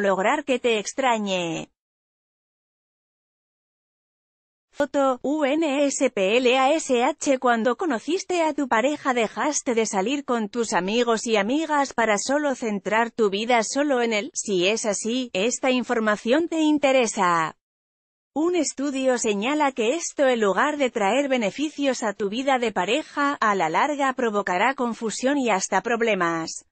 lograr que te extrañe. Foto, UNSPLASH Cuando conociste a tu pareja dejaste de salir con tus amigos y amigas para solo centrar tu vida solo en él. Si es así, esta información te interesa. Un estudio señala que esto en lugar de traer beneficios a tu vida de pareja, a la larga provocará confusión y hasta problemas.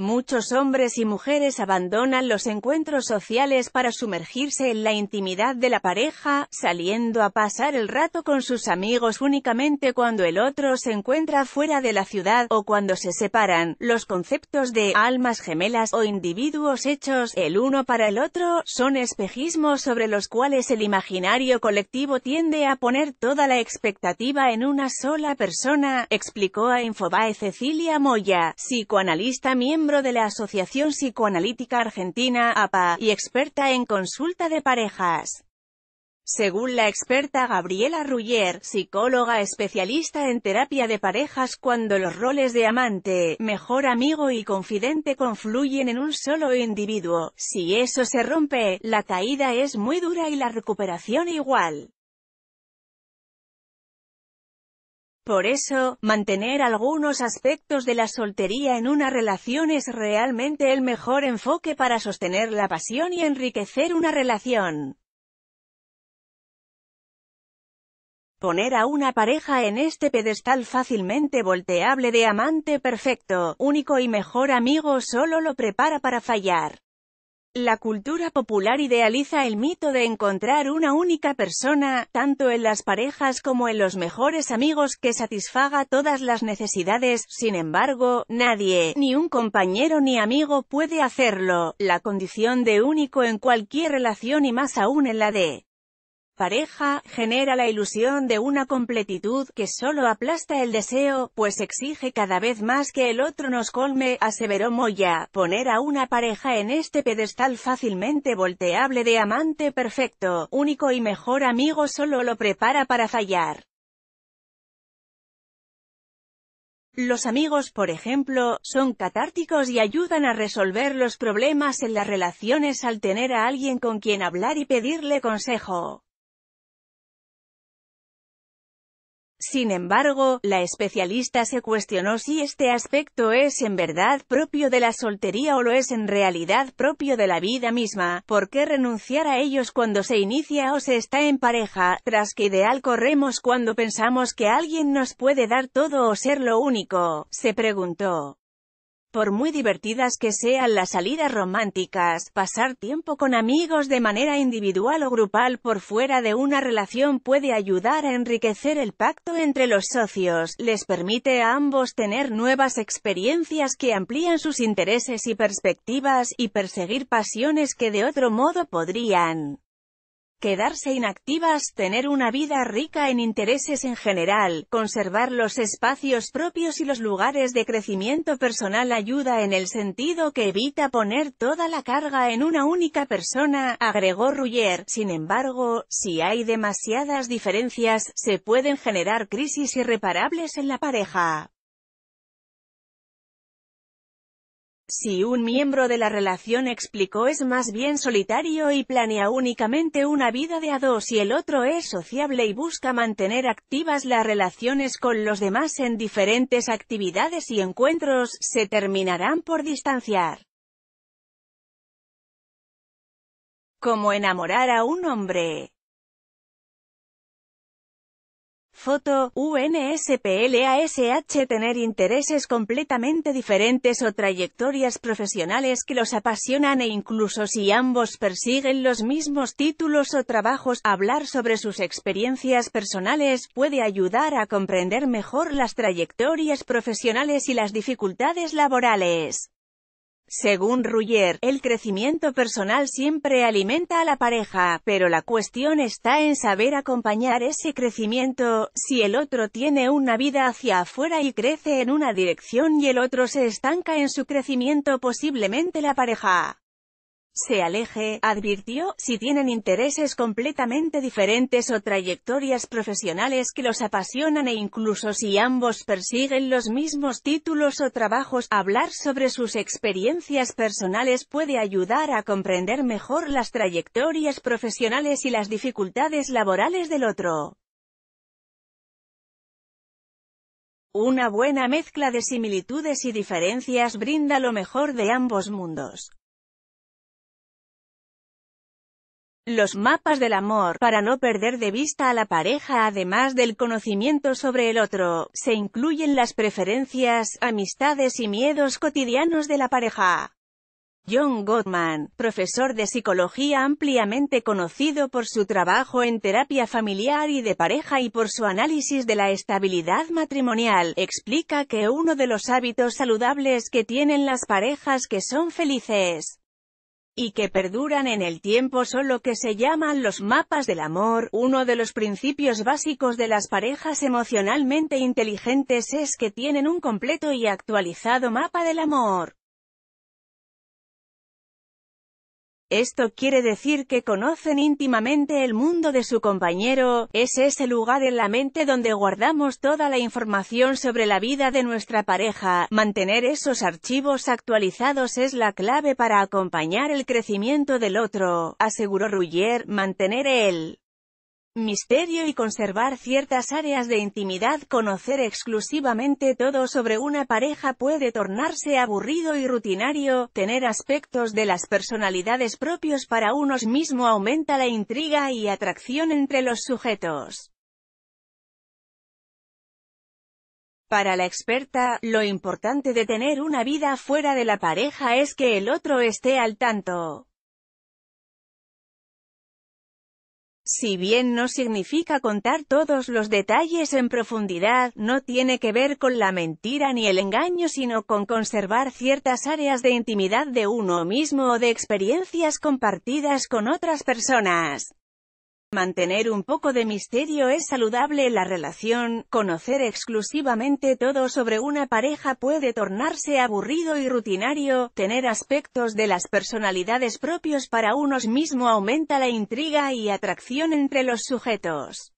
Muchos hombres y mujeres abandonan los encuentros sociales para sumergirse en la intimidad de la pareja, saliendo a pasar el rato con sus amigos únicamente cuando el otro se encuentra fuera de la ciudad, o cuando se separan. Los conceptos de almas gemelas o individuos hechos el uno para el otro, son espejismos sobre los cuales el imaginario colectivo tiende a poner toda la expectativa en una sola persona, explicó a Infobae Cecilia Moya, psicoanalista miembro de la Asociación Psicoanalítica Argentina, APA, y experta en consulta de parejas. Según la experta Gabriela Ruller, psicóloga especialista en terapia de parejas cuando los roles de amante, mejor amigo y confidente confluyen en un solo individuo, si eso se rompe, la caída es muy dura y la recuperación igual. Por eso, mantener algunos aspectos de la soltería en una relación es realmente el mejor enfoque para sostener la pasión y enriquecer una relación. Poner a una pareja en este pedestal fácilmente volteable de amante perfecto, único y mejor amigo solo lo prepara para fallar. La cultura popular idealiza el mito de encontrar una única persona, tanto en las parejas como en los mejores amigos que satisfaga todas las necesidades, sin embargo, nadie, ni un compañero ni amigo puede hacerlo, la condición de único en cualquier relación y más aún en la de pareja, genera la ilusión de una completitud que solo aplasta el deseo, pues exige cada vez más que el otro nos colme, aseveró Moya. Poner a una pareja en este pedestal fácilmente volteable de amante perfecto, único y mejor amigo solo lo prepara para fallar. Los amigos, por ejemplo, son catárticos y ayudan a resolver los problemas en las relaciones al tener a alguien con quien hablar y pedirle consejo. Sin embargo, la especialista se cuestionó si este aspecto es en verdad propio de la soltería o lo es en realidad propio de la vida misma, ¿por qué renunciar a ellos cuando se inicia o se está en pareja, tras que ideal corremos cuando pensamos que alguien nos puede dar todo o ser lo único? se preguntó. Por muy divertidas que sean las salidas románticas, pasar tiempo con amigos de manera individual o grupal por fuera de una relación puede ayudar a enriquecer el pacto entre los socios, les permite a ambos tener nuevas experiencias que amplían sus intereses y perspectivas, y perseguir pasiones que de otro modo podrían quedarse inactivas, tener una vida rica en intereses en general, conservar los espacios propios y los lugares de crecimiento personal ayuda en el sentido que evita poner toda la carga en una única persona, agregó Ruyer. Sin embargo, si hay demasiadas diferencias, se pueden generar crisis irreparables en la pareja. Si un miembro de la relación explicó es más bien solitario y planea únicamente una vida de a dos y el otro es sociable y busca mantener activas las relaciones con los demás en diferentes actividades y encuentros, se terminarán por distanciar. Como enamorar a un hombre. Foto, UNSPLASH Tener intereses completamente diferentes o trayectorias profesionales que los apasionan e incluso si ambos persiguen los mismos títulos o trabajos, hablar sobre sus experiencias personales puede ayudar a comprender mejor las trayectorias profesionales y las dificultades laborales. Según Ruyer, el crecimiento personal siempre alimenta a la pareja, pero la cuestión está en saber acompañar ese crecimiento, si el otro tiene una vida hacia afuera y crece en una dirección y el otro se estanca en su crecimiento posiblemente la pareja se aleje, advirtió, si tienen intereses completamente diferentes o trayectorias profesionales que los apasionan e incluso si ambos persiguen los mismos títulos o trabajos, hablar sobre sus experiencias personales puede ayudar a comprender mejor las trayectorias profesionales y las dificultades laborales del otro. Una buena mezcla de similitudes y diferencias brinda lo mejor de ambos mundos. Los mapas del amor, para no perder de vista a la pareja además del conocimiento sobre el otro, se incluyen las preferencias, amistades y miedos cotidianos de la pareja. John Gottman, profesor de psicología ampliamente conocido por su trabajo en terapia familiar y de pareja y por su análisis de la estabilidad matrimonial, explica que uno de los hábitos saludables que tienen las parejas que son felices y que perduran en el tiempo son lo que se llaman los mapas del amor. Uno de los principios básicos de las parejas emocionalmente inteligentes es que tienen un completo y actualizado mapa del amor. Esto quiere decir que conocen íntimamente el mundo de su compañero, es ese lugar en la mente donde guardamos toda la información sobre la vida de nuestra pareja. Mantener esos archivos actualizados es la clave para acompañar el crecimiento del otro, aseguró Ruggier, mantener el misterio y conservar ciertas áreas de intimidad conocer exclusivamente todo sobre una pareja puede tornarse aburrido y rutinario, tener aspectos de las personalidades propios para unos mismo aumenta la intriga y atracción entre los sujetos. Para la experta, lo importante de tener una vida fuera de la pareja es que el otro esté al tanto. Si bien no significa contar todos los detalles en profundidad, no tiene que ver con la mentira ni el engaño sino con conservar ciertas áreas de intimidad de uno mismo o de experiencias compartidas con otras personas. Mantener un poco de misterio es saludable la relación, conocer exclusivamente todo sobre una pareja puede tornarse aburrido y rutinario, tener aspectos de las personalidades propios para unos mismo aumenta la intriga y atracción entre los sujetos.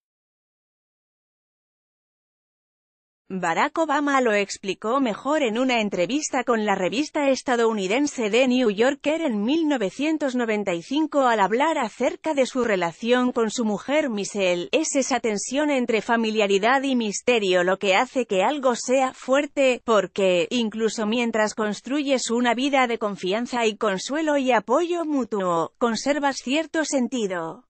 Barack Obama lo explicó mejor en una entrevista con la revista estadounidense The New Yorker en 1995 al hablar acerca de su relación con su mujer Michelle. Es esa tensión entre familiaridad y misterio lo que hace que algo sea fuerte, porque, incluso mientras construyes una vida de confianza y consuelo y apoyo mutuo, conservas cierto sentido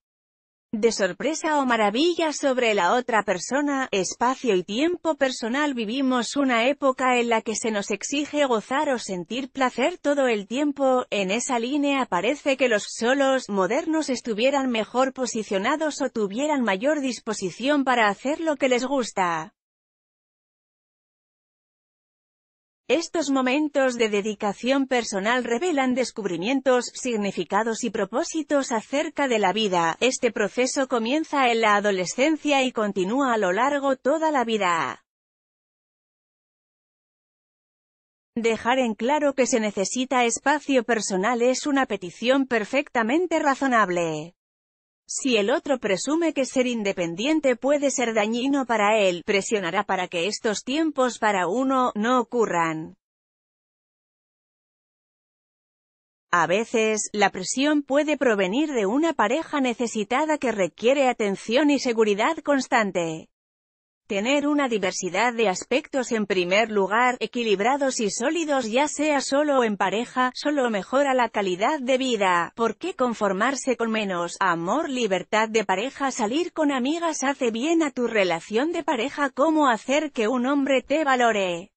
de sorpresa o maravilla sobre la otra persona, espacio y tiempo personal vivimos una época en la que se nos exige gozar o sentir placer todo el tiempo, en esa línea parece que los solos modernos estuvieran mejor posicionados o tuvieran mayor disposición para hacer lo que les gusta. Estos momentos de dedicación personal revelan descubrimientos, significados y propósitos acerca de la vida. Este proceso comienza en la adolescencia y continúa a lo largo toda la vida. Dejar en claro que se necesita espacio personal es una petición perfectamente razonable. Si el otro presume que ser independiente puede ser dañino para él, presionará para que estos tiempos para uno no ocurran. A veces, la presión puede provenir de una pareja necesitada que requiere atención y seguridad constante. Tener una diversidad de aspectos en primer lugar, equilibrados y sólidos ya sea solo o en pareja, solo mejora la calidad de vida. ¿Por qué conformarse con menos? Amor, libertad de pareja, salir con amigas hace bien a tu relación de pareja. ¿Cómo hacer que un hombre te valore?